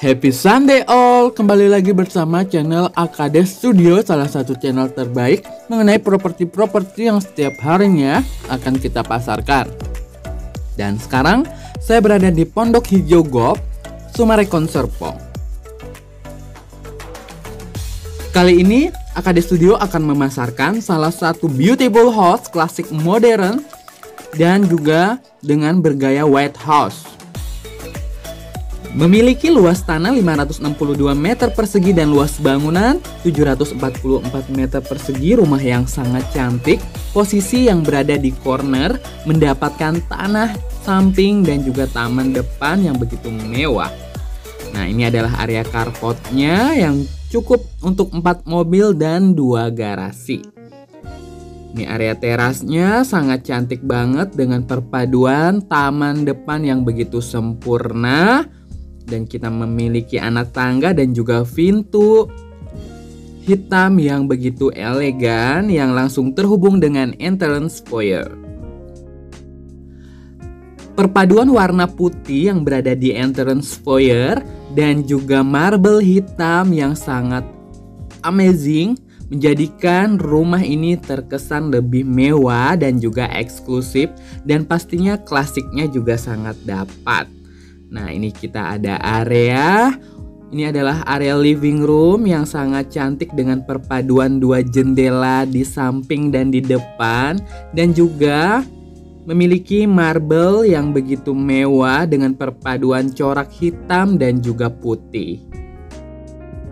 Happy Sunday all, kembali lagi bersama channel AKD Studio, salah satu channel terbaik mengenai properti-properti yang setiap harinya akan kita pasarkan. Dan sekarang saya berada di Pondok Hijau Golf, Sumarekon Serpong. Kali ini AKD Studio akan memasarkan salah satu beautiful house klasik modern dan juga dengan bergaya White House. Memiliki luas tanah 562 meter persegi dan luas bangunan 744 meter persegi rumah yang sangat cantik. Posisi yang berada di corner mendapatkan tanah samping dan juga taman depan yang begitu mewah. Nah ini adalah area carportnya yang cukup untuk 4 mobil dan 2 garasi. Ini area terasnya sangat cantik banget dengan perpaduan taman depan yang begitu sempurna dan kita memiliki anak tangga dan juga pintu hitam yang begitu elegan yang langsung terhubung dengan entrance foyer. Perpaduan warna putih yang berada di entrance foyer dan juga marble hitam yang sangat amazing menjadikan rumah ini terkesan lebih mewah dan juga eksklusif dan pastinya klasiknya juga sangat dapat. Nah, ini kita ada area ini adalah area living room yang sangat cantik dengan perpaduan dua jendela di samping dan di depan dan juga memiliki marble yang begitu mewah dengan perpaduan corak hitam dan juga putih.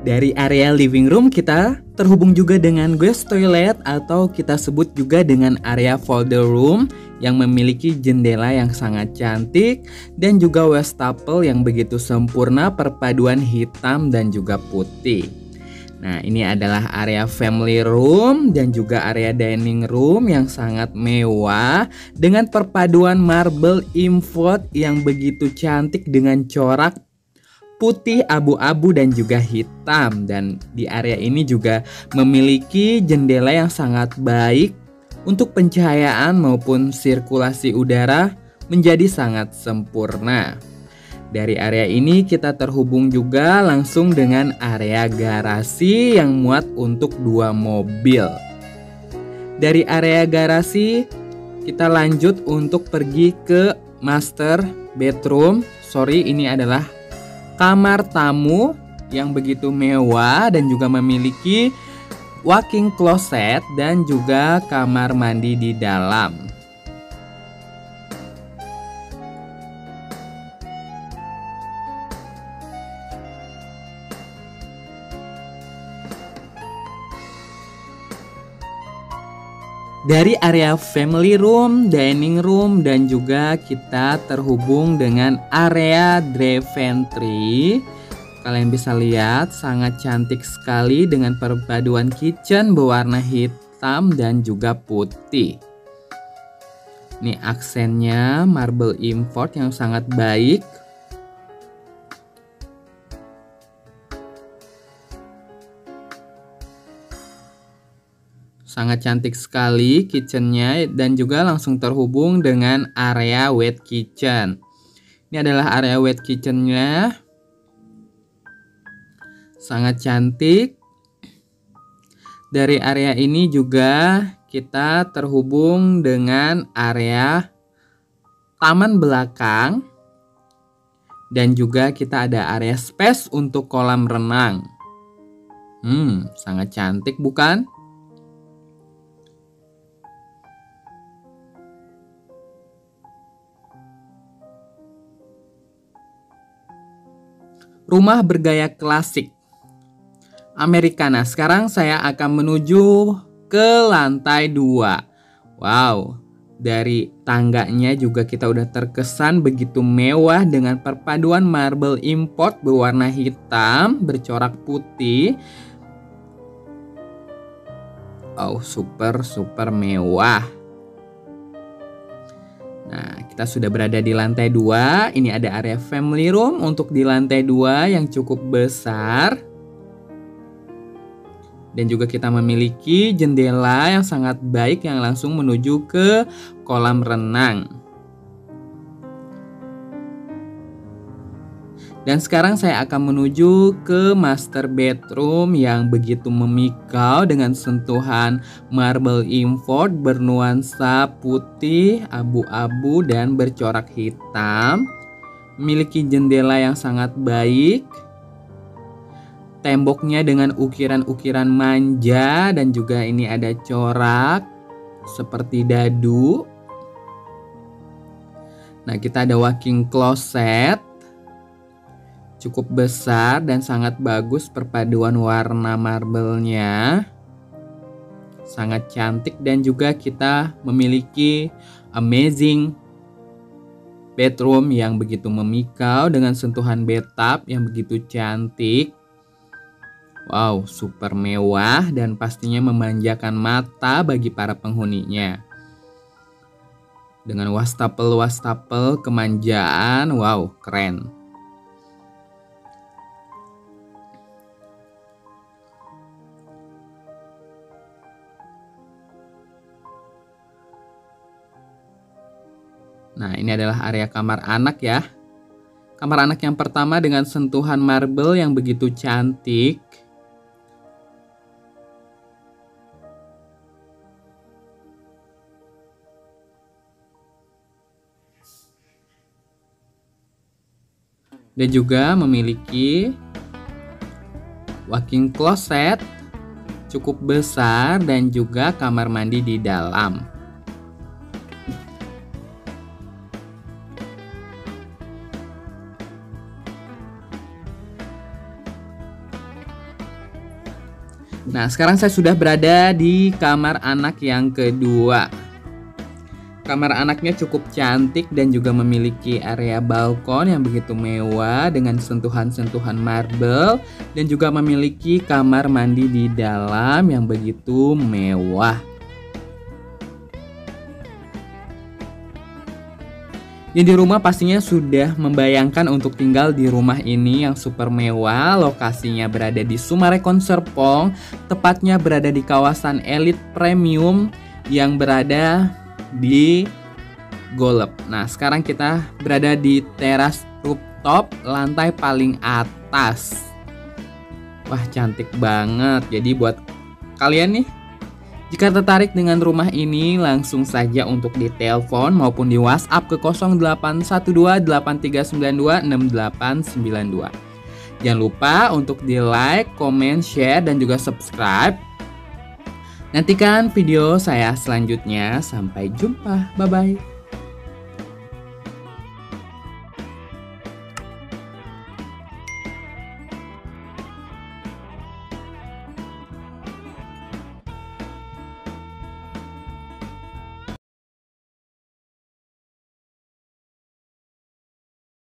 Dari area living room kita terhubung juga dengan guest toilet atau kita sebut juga dengan area folder room yang memiliki jendela yang sangat cantik dan juga wastafel yang begitu sempurna perpaduan hitam dan juga putih. Nah, ini adalah area family room dan juga area dining room yang sangat mewah dengan perpaduan marble import yang begitu cantik dengan corak putih, abu-abu dan juga hitam dan di area ini juga memiliki jendela yang sangat baik untuk pencahayaan maupun sirkulasi udara menjadi sangat sempurna. Dari area ini kita terhubung juga langsung dengan area garasi yang muat untuk dua mobil. Dari area garasi kita lanjut untuk pergi ke master bedroom. Sorry, ini adalah kamar tamu yang begitu mewah dan juga memiliki walking closet dan juga kamar mandi di dalam. Dari area family room, dining room, dan juga kita terhubung dengan area Dreventry. Kalian bisa lihat sangat cantik sekali dengan perpaduan kitchen berwarna hitam dan juga putih. Ini aksennya marble import yang sangat baik. Sangat cantik sekali kitchennya dan juga langsung terhubung dengan area wet kitchen. Ini adalah area wet kitchennya. Sangat cantik. Dari area ini juga kita terhubung dengan area taman belakang Dan juga kita ada area space untuk kolam renang. Hmm, sangat cantik bukan? Rumah bergaya klasik. Americana. Sekarang saya akan menuju ke lantai 2. Wow, dari tangganya juga kita udah terkesan begitu mewah dengan perpaduan marble import berwarna hitam bercorak putih. Oh, super super mewah. Nah, kita sudah berada di lantai 2. Ini ada area family room untuk di lantai 2 yang cukup besar. Dan juga kita memiliki jendela yang sangat baik yang langsung menuju ke kolam renang. Dan sekarang saya akan menuju ke master bedroom yang begitu memikau dengan sentuhan marble import bernuansa putih, abu-abu dan bercorak hitam. Memiliki jendela yang sangat baik. Temboknya dengan ukiran-ukiran manja dan juga ini ada corak seperti dadu. Nah, kita ada walking closet cukup besar dan sangat bagus perpaduan warna marble-nya. Sangat cantik dan juga kita memiliki amazing bedroom yang begitu memikau dengan sentuhan bathtub yang begitu cantik. Wow, super mewah dan pastinya memanjakan mata bagi para penghuninya. Dengan wastafel-wastafel kemanjaan, wow, keren. Ini adalah area kamar anak ya. Kamar anak yang pertama dengan sentuhan marble yang begitu cantik. Dan juga memiliki walking closet cukup besar dan juga kamar mandi di dalam. Nah, sekarang saya sudah berada di kamar anak yang kedua. Kamar anaknya cukup cantik dan juga memiliki area balkon yang begitu mewah dengan sentuhan-sentuhan marble dan juga memiliki kamar mandi di dalam yang begitu mewah. Yang di rumah pastinya sudah membayangkan untuk tinggal di rumah ini yang super mewah. Lokasinya berada di Sumarekon Serpong, tepatnya berada di kawasan elit premium yang berada di Golep. Nah, sekarang kita berada di teras rooftop lantai paling atas. Wah, cantik banget. Jadi buat kalian nih jika tertarik dengan rumah ini, langsung saja untuk ditelepon maupun di WhatsApp ke 081283926892. Jangan lupa untuk di like, comment, share, dan juga subscribe. Nantikan video saya selanjutnya. Sampai jumpa. Bye-bye.